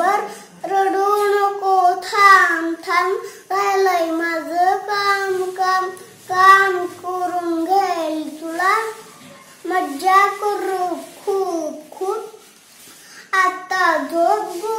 वर रडू नको थाम थाम काम काम काम करून तुला. मज्जा करू खूप खूप. आता झोप